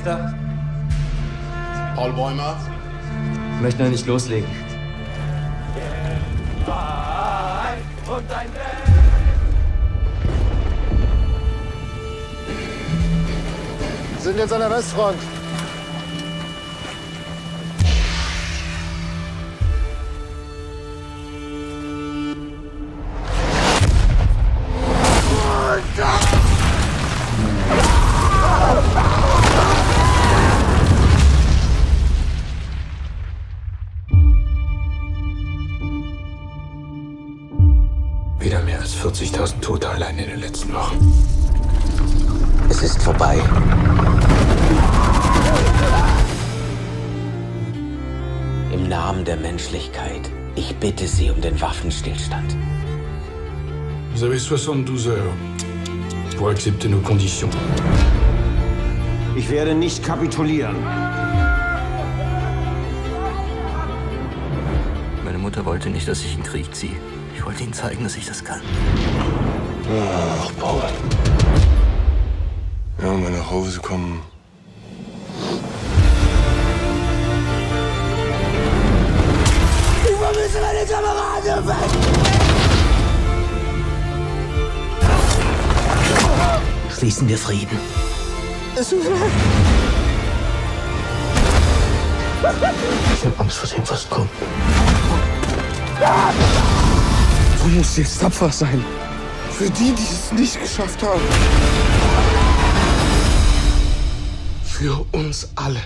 Nächster. Paul Bäumer. Ich möchte noch nicht loslegen. Wir sind jetzt an der Westfront. Wieder mehr als 40.000 Tote allein in den letzten Wochen. Es ist vorbei. Im Namen der Menschlichkeit, ich bitte Sie um den Waffenstillstand. Vous avez 72 heures pour accepter nos conditions. Ich werde nicht kapitulieren. Meine Mutter wollte nicht, dass ich in den Krieg ziehe. Ich wollte ihnen zeigen, dass ich das kann. Ach, Paul. Ja, mal nach Hause kommen. Schließen wir Frieden. Ich habe Angst vor dem, was kommt. Du musst jetzt tapfer sein. Für die, die es nicht geschafft haben. Für uns alle.